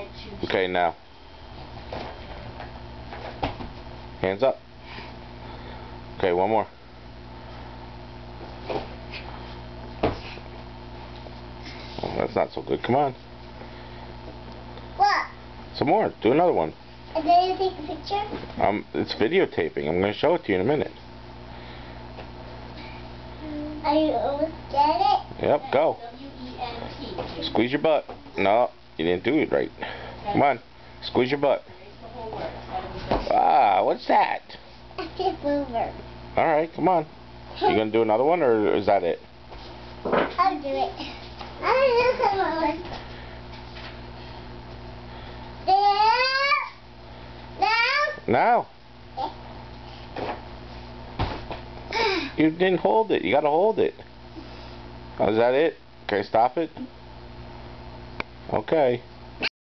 wanted. Okay, now. Hands up. Okay, one more. Oh, that's not so good. Come on. What? Some more. Do another one. And then you take a picture? Um, it's videotaping. I'm going to show it to you in a minute. Are you almost get it? Yep, go. W-E-N-T. Squeeze your butt. No, you didn't do it right. Come on. Squeeze your butt. Erase the whole word. That was Ah, what's that? I tip over. Alright, come on. You going to do another one, or is that it? I'll do it. I'll do another one. Now. Now. You didn't hold it. You got to hold it. Oh, is that it? Okay, stop it. Okay.